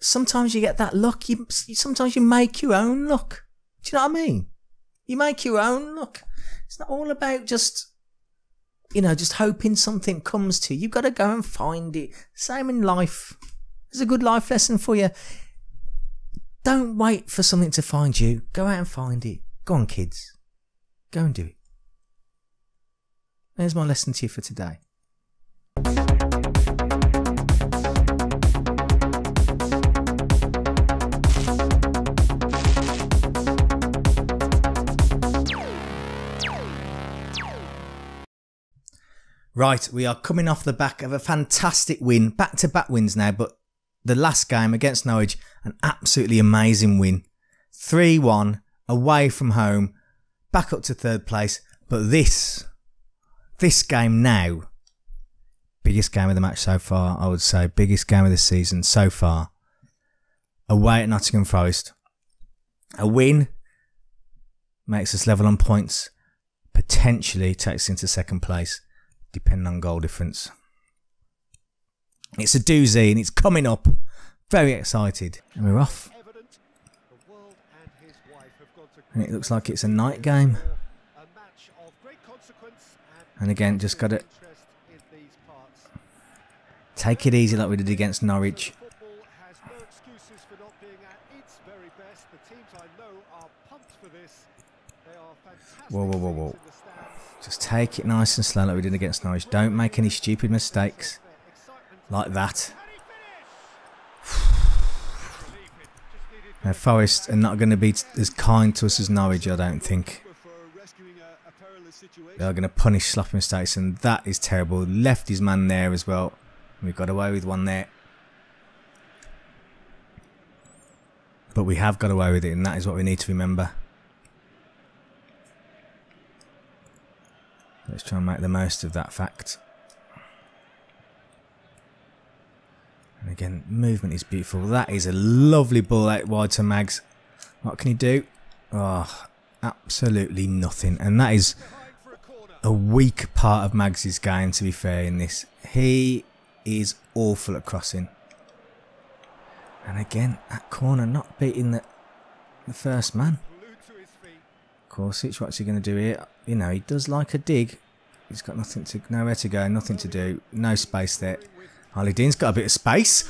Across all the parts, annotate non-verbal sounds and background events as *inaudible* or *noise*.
sometimes you get that luck. You sometimes you make your own luck. Do you know what I mean? You make your own luck. It's not all about just you know just hoping something comes to you. You've got to go and find it. Same in life. It's a good life lesson for you. Don't wait for something to find you. Go out and find it. Go on, kids. Go and do it. There's my lesson to you for today. Right, we are coming off the back of a fantastic win, back to back wins now, but the last game against Norwich, an absolutely amazing win. 3 1, away from home, back up to third place. But this, this game now, biggest game of the match so far, I would say, biggest game of the season so far. Away at Nottingham Forest. A win makes us level on points, potentially takes us into second place depending on goal difference. It's a doozy and it's coming up. Very excited. And we're off. And it looks like it's a night game. And again, just got to take it easy like we did against Norwich. Whoa, whoa, whoa, whoa. Just take it nice and slow like we did against Norwich. Don't make any stupid mistakes like that. now, Forest are not going to be as kind to us as Norwich, I don't think. They're going to punish sloppy mistakes, and that is terrible. Left his man there as well. We got away with one there. But we have got away with it, and that is what we need to remember. Let's try and make the most of that fact. And again, movement is beautiful. That is a lovely ball out wide to Mags. What can he do? Oh, absolutely nothing. And that is a weak part of Mags's game, to be fair, in this. He is awful at crossing. And again, that corner not beating the, the first man. Korsic, what's he going to do here? You know, he does like a dig. He's got nothing to, nowhere to go, nothing to do. No space there. Harlee Dean's got a bit of space.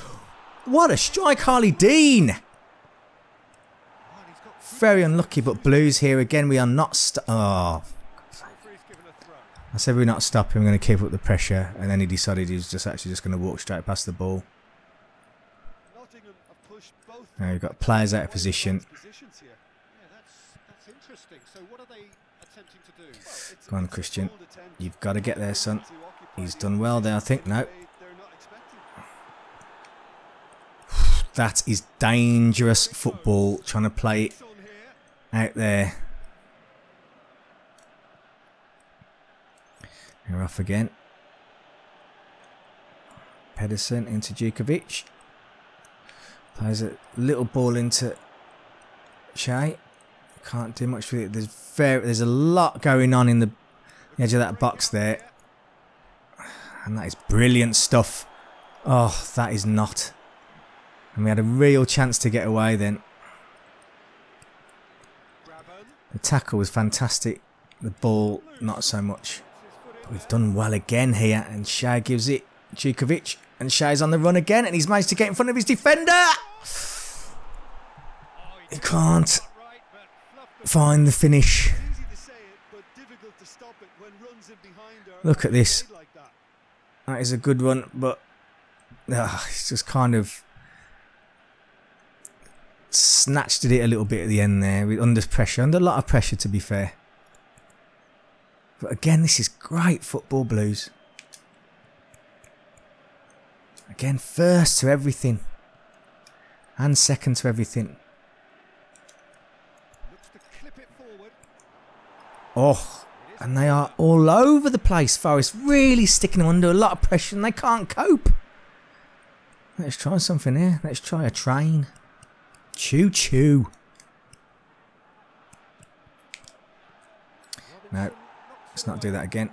What a strike, Harlee Dean! Very unlucky, but Blues here again. We are not. oh. I said we're not stopping. We're going to keep up the pressure, and then he decided he was just actually just going to walk straight past the ball. Now we've got players out of position. Go on, Kristian. You've got to get there, son. He's done well there, I think. No. That is dangerous football, trying to play it out there. You're off again. Pedersen into Jutkiewicz. Plays a little ball into Che. Can't do much with it. There's very, there's a lot going on in the edge of that box there. And that is brilliant stuff. Oh, that is not. And we had a real chance to get away then. The tackle was fantastic. The ball, not so much. But we've done well again here. And Che gives it. Jutkiewicz. And Che's on the run again. And he's managed to get in front of his defender. He can't find the finish. Look at this. That is a good one, but uh, it's just kind of snatched at it a little bit at the end there, with under pressure, under a lot of pressure to be fair. But again, this is great football blues. Again, first to everything. And second to everything. Oh, and they are all over the place, Forest. Really sticking them under a lot of pressure and they can't cope. Let's try something here. Let's try a train. Choo choo. No, let's not do that again.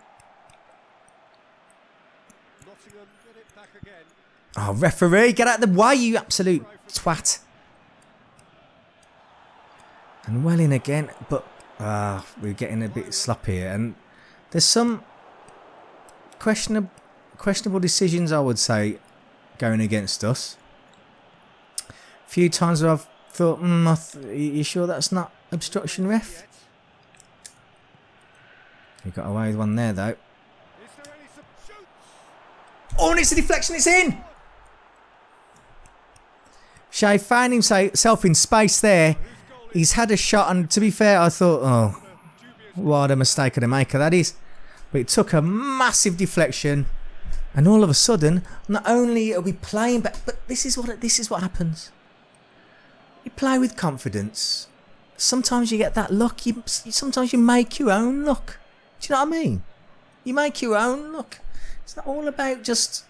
Oh, referee, get out of the way, you absolute twat. And well in again, but uh, we're getting a bit sloppy here. And there's some questionable, questionable decisions, I would say, going against us. A few times where I've thought, mm, th you sure that's not obstruction, ref? He got away with one there, though. Oh, and it's a deflection, it's in! Che found himself in space there. He's had a shot, and to be fair, I thought, oh, what a mistake of the maker that is. But it took a massive deflection, and all of a sudden, not only are we playing back, but this is what this is what happens. You play with confidence. Sometimes you get that luck. You sometimes you make your own luck. Do you know what I mean? You make your own luck. It's not all about just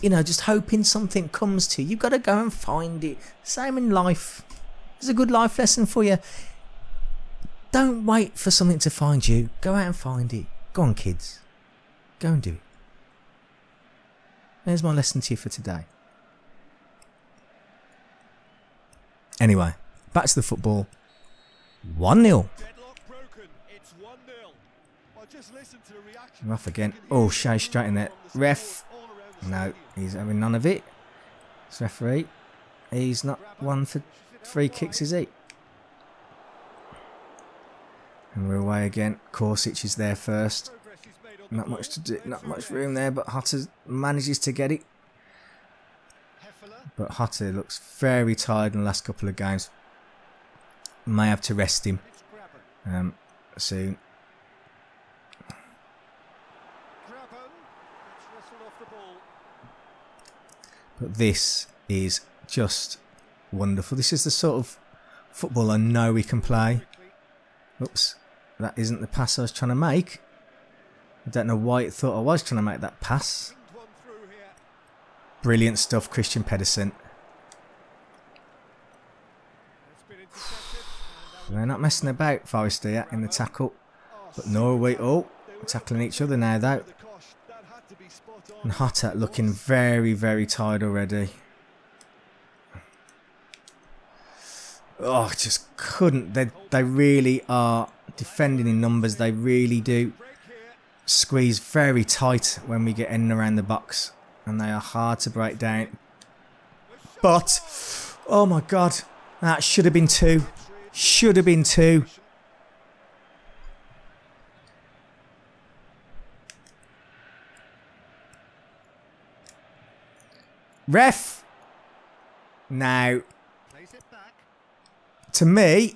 you know, just hoping something comes to you. You've got to go and find it. Same in life. It's a good life lesson for you. Don't wait for something to find you. Go out and find it. Go on, kids. Go and do it. There's my lesson to you for today. Anyway, back to the football. 1 0. Rough again. Oh, Che straight in there. Ref no, he's having none of it. This referee, he's not one for free kicks, is he? And we're away again. Korsic is there first. Not much to do, not much room there, but Hutter manages to get it. But Hutter looks very tired in the last couple of games. May have to rest him um, soon. But this is just wonderful. This is the sort of football I know we can play. Oops, that isn't the pass I was trying to make. I don't know why it thought I was trying to make that pass. Brilliant stuff, Kristian Pedersen. They're not messing about, Forrester, yet in the tackle. But Norway, oh, tackling each other now, though. And Hotat looking very, very tired already. Oh, just couldn't. They, they really are defending in numbers. They really do squeeze very tight when we get in and around the box. And they are hard to break down. But, oh my God, that should have been two. Should have been two. Ref. Now, to me,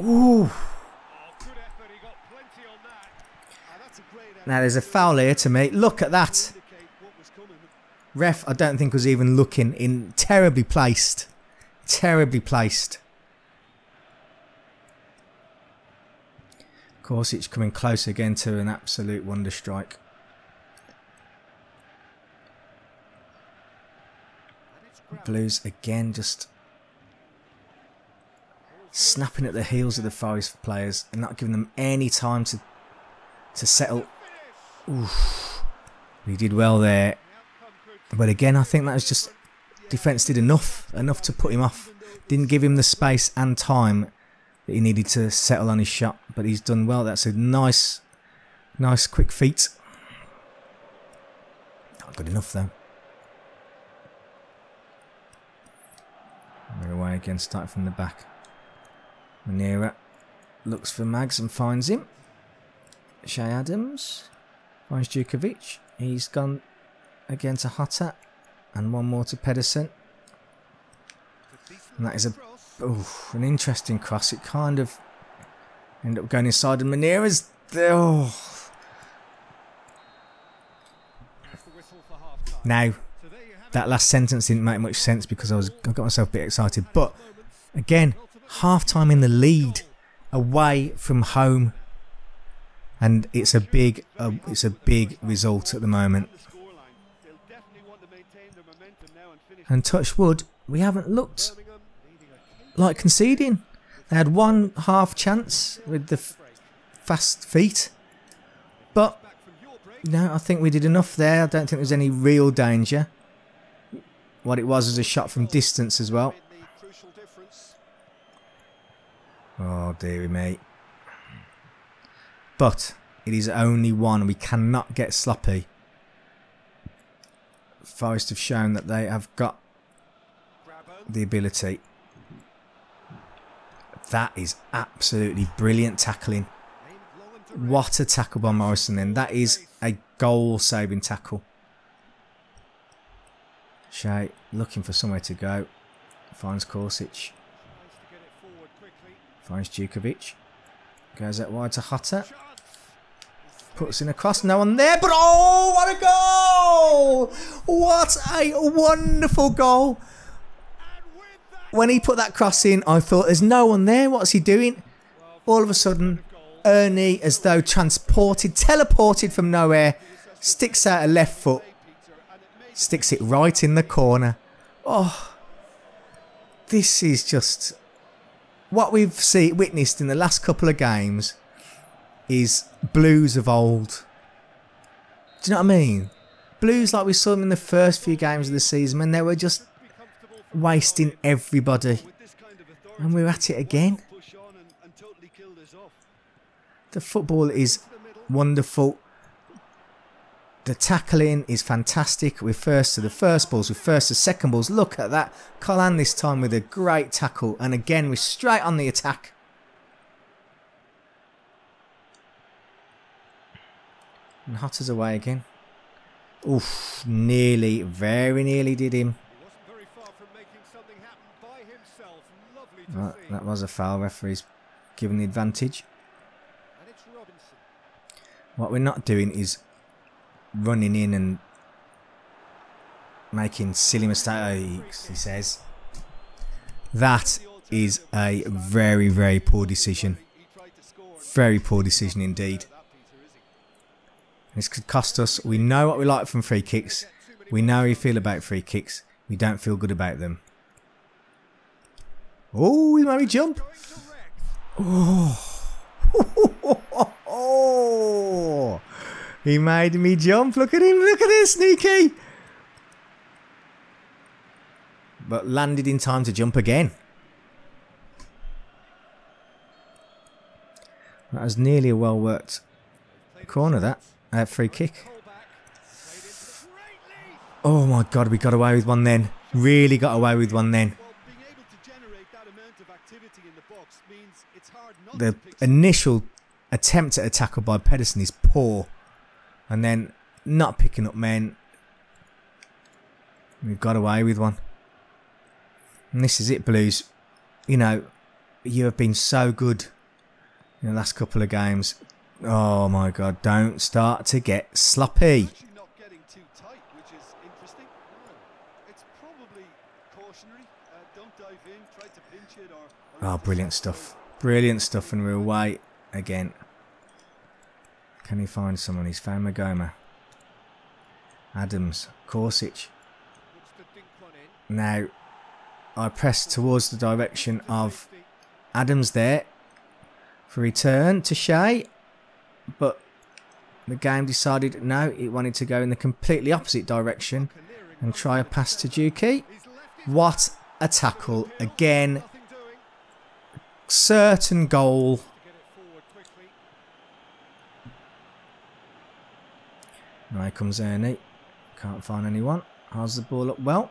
ooh. Now there's a foul here to me. Look at that. Ref, I don't think was even looking in terribly placed. Terribly placed. Of course, it's coming close again to an absolute wonder strike. Blues again just snapping at the heels of the Forest players and not giving them any time to to settle. Oof. He did well there. But again, I think that was just defence did enough, enough to put him off. Didn't give him the space and time that he needed to settle on his shot. But he's done well. That's a nice, nice quick feet. Not good enough though. Away again, starting from the back. Manera looks for Mags and finds him. Che Adams finds Djukovic. He's gone again to Hutter. And one more to Pedersen. And that is a oof, an interesting cross. It kind of ended up going inside and Manera's oh. Now that last sentence didn't make much sense because I was I got myself a bit excited. But again, half time in the lead, away from home, and it's a big uh, it's a big result at the moment. And touch wood, we haven't looked like conceding. They had one half chance with the fast feet, but no, I think we did enough there. I don't think there's any real danger what it was was a shot from distance as well. Oh, dearie me. But it is only one. We cannot get sloppy. Forest have shown that they have got the ability. That is absolutely brilliant tackling. What a tackle by Morrison then. That is a goal-saving tackle. Che looking for somewhere to go. Finds Korsic. Finds Djukovic. Goes out wide to Hutter. Puts in a cross. No one there, but oh, what a goal! What a wonderful goal. When he put that cross in, I thought, there's no one there. What's he doing? All of a sudden, Ernie, as though transported, teleported from nowhere, sticks out a left foot, sticks it right in the corner. Oh, this is just what we've see, witnessed in the last couple of games is blues of old. Do you know what I mean? Blues like we saw them in the first few games of the season when they were just wasting everybody. And we're at it again. The football is wonderful. The tackling is fantastic. We're first to the first balls, we're first to second balls. Look at that. Collan this time with a great tackle. And again, we're straight on the attack. And Hutter's away again. Oof, nearly, very nearly did him. That was a foul. Referee's given the advantage. What we're not doing is running in and making silly mistakes, he says. That is a very, very poor decision. Very poor decision indeed. This could cost us. We know what we like from free kicks. We know how we feel about free kicks. We don't feel good about them. *laughs* Oh, made me jump. Oh. He made me jump. Look at him. Look at this, sneaky. But landed in time to jump again. That was nearly a well worked corner, that. Uh, free kick. Oh my god, we got away with one then. Really got away with one then. The initial attempt at a tackle by Pedersen is poor and then not picking up men. We've got away with one. And this is it, Blues. You know, you have been so good in the last couple of games. Oh my god, don't start to get sloppy. Oh, brilliant stuff. Brilliant stuff, and we're away again. Can he find someone? He's found Maghoma. Adams. Korsic. Now, I press towards the direction of Adams there for return to Che. But the game decided no, it wanted to go in the completely opposite direction and try a pass to Juki. What a tackle. Again, certain goal Now comes Ernie. Can't find anyone. How's the ball up well.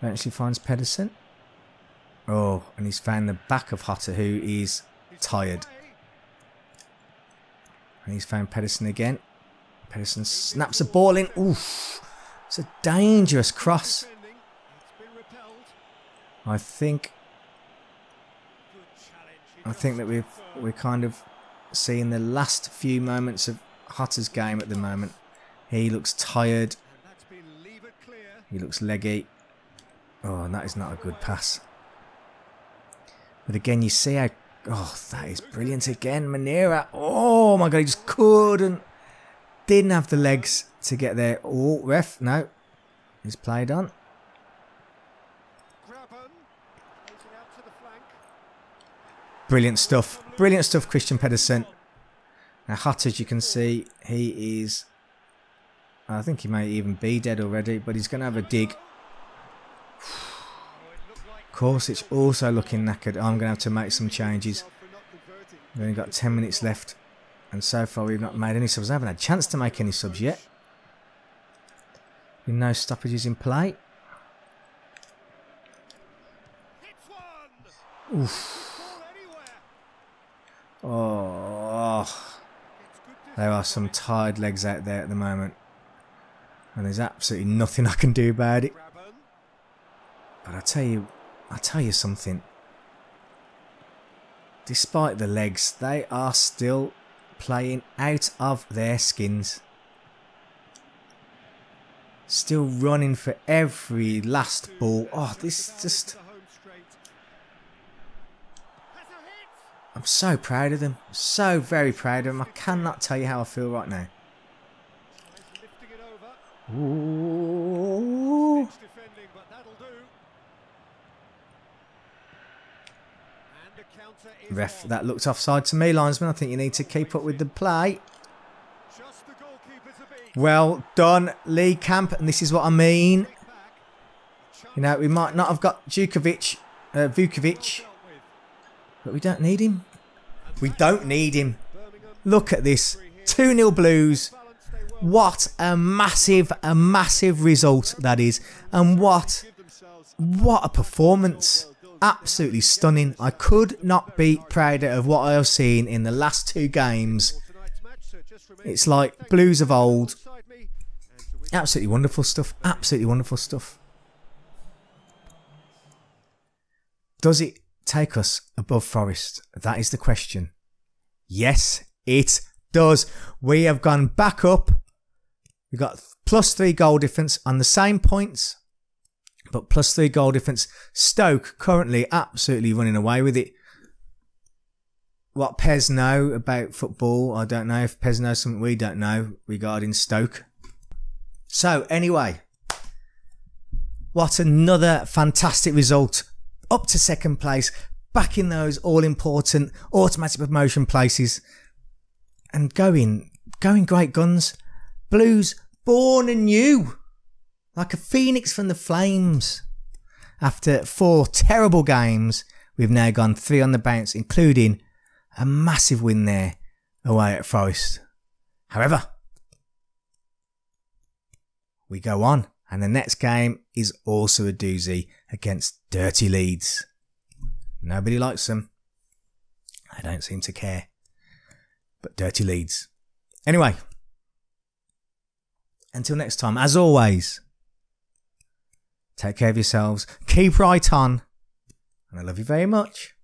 Eventually finds Pedersen. Oh, and he's found the back of Hutter who is tired. And he's found Pedersen again. Pedersen snaps a ball in. Oof. It's a dangerous cross. I think I think that we've we're kind of seeing the last few moments of Hutter's game at the moment. He looks tired. He looks leggy. Oh, and that is not a good pass. But again, you see how... Oh, that is brilliant again. Manera. Oh, my God. He just couldn't... Didn't have the legs to get there. Oh, ref. No. He's played on. Brilliant stuff. Brilliant stuff, Kristian Pedersen. Now as you can see, he is... I think he may even be dead already, but he's going to have a dig. Of course, it's also looking knackered. I'm going to have to make some changes. We've only got 10 minutes left. And so far we've not made any subs. I haven't had a chance to make any subs yet. With no stoppages in play. Oof. Oh. There are some tired legs out there at the moment. And there's absolutely nothing I can do about it. But I tell you, I tell you something. Despite the legs, they are still playing out of their skins. Still running for every last ball. Oh, this just... I'm so proud of them. So very proud of them. I cannot tell you how I feel right now. Ooh. Ref, that looked offside to me, linesman. I think you need to keep up with the play. Well done, Lee Camp. And this is what I mean. You know, we might not have got Djukovic, uh, Vukovic, but we don't need him. We don't need him. Look at this. 2-0 Blues. What a massive, a massive result that is. And what, what a performance absolutely stunning. I could not be prouder of what I have seen in the last two games. It's like blues of old. Absolutely wonderful stuff. Absolutely wonderful stuff. Does it take us above Forest? That is the question. Yes, it does. We have gone back up. We've got plus three goal difference on the same points but plus three goal difference. Stoke currently absolutely running away with it. What PES know about football, I don't know. If PES knows something we don't know regarding Stoke. So, anyway, what another fantastic result. Up to second place, back in those all important automatic promotion places, and going, going great guns. Blues born anew like a phoenix from the flames. After four terrible games, we've now gone three on the bounce, including a massive win there away at Forest. However, we go on, and the next game is also a doozy against Dirty Leeds. Nobody likes them. I don't seem to care. But Dirty Leeds. Anyway, until next time, as always, Take care of yourselves. Keep right on. And I love you very much.